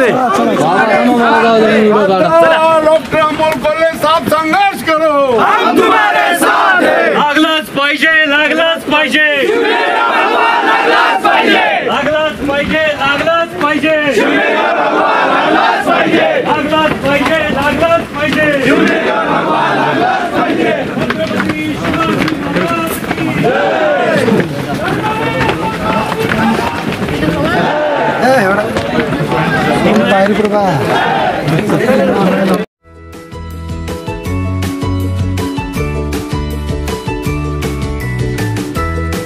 नमस्ते doctor Amol Kolhe साहब संघर्ष करो लागलाच पाहिजे. लागलाच पाहिजे. लागलाच पाहिजे लागलाच पाहिजे लागलाच पाहिजे लागलाच पाहिजे छत्रपती शिवाजी महाराज की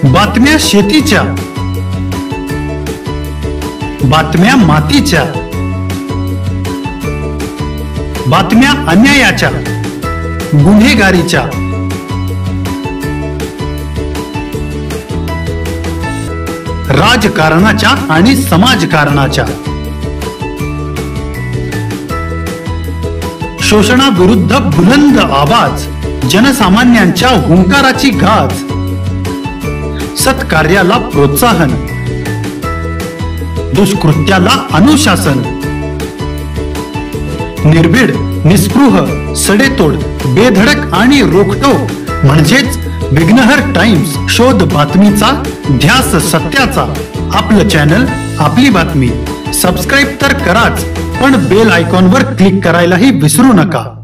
बातम्या शेतीच्या. बातम्या मातीच्या. बातम्या अन्यायाच्या. गुन्हेगारीच्या. राजकारणाच्या आणि समाजकारणाच्या. शोषणाविरुद्ध बुलंद आवाज जनसामान्यांच्या हुंकाराची गाज सत्कार्याला प्रोत्साहन दुष्कृत्याला अनुशासन निर्भीड निस्पृह सडेतोड बेधडक आणि रोखटोक म्हणजेच विघ्नहर टाइम्स शोध बातमीचा ध्यास सत्याचा. आपलं चॅनल आपली बातमी. सबस्क्राईब तर कराच. पण बेल आयकॉनवर क्लिक करायलाही विसरू नका.